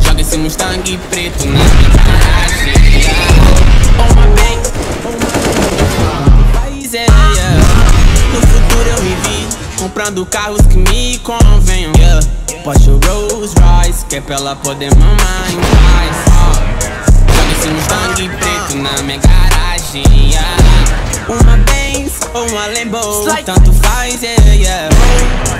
Joga esse Mustang preto na minha bem, uma país é comprando carros que me convenham. Yeah. Porsche Rolls Royce, que é pra ela poder mamar em paz. Joga esse Mustang preto na minha garagem yeah. Uma Benz ou uma Lambo, tanto faz, yeah, yeah.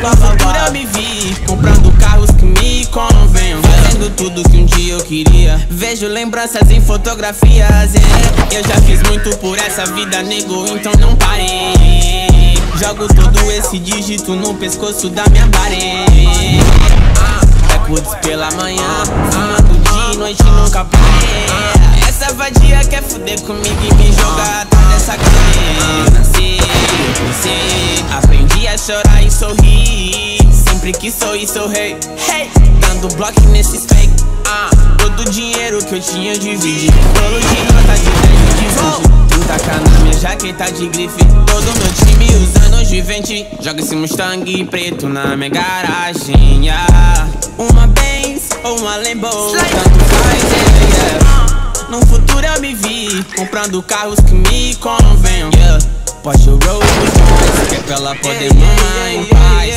No futuro eu me vi comprando carros que me convenham. Fazendo tudo que um dia eu queria. Vejo lembranças em fotografias, yeah. Eu já fiz muito por essa vida, nego, então não parei Jogo todo esse dígito no pescoço da minha parede. Recordes pela manhã, fumando dia e noite nunca parei. Essa vadia quer fuder comigo e me jogar atrás dessa cadeia Nasci, cresci, aprendi a chorar e sorrir. Sempre que sorri, sou rei, hey Dando bloco nesses fake, ah Todo o dinheiro que eu tinha dividi. Bolo de nota de 10 de 30k jaqueta de grife. Todo meu time usando Juventus Joga esse Mustang preto na minha garagem yeah. Uma Benz ou uma Lambo Tanto faz, yeah, yeah. No futuro eu me vi comprando carros que me convenham. Yeah. Porsche Rolls Royce, que é pra ela poder mamar em paz.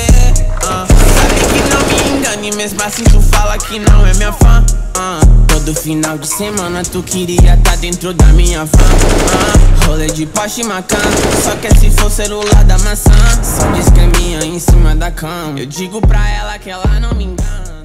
Ah, Sabe que não me engane, mesmo assim tu fala que não é minha fã. Ah, Todo final de semana tu queria tá dentro da minha van Ah, Rolê de Porsche Macan, só que se for celular da maçã Só que é em cima da cama. Eu digo pra ela que ela não me engana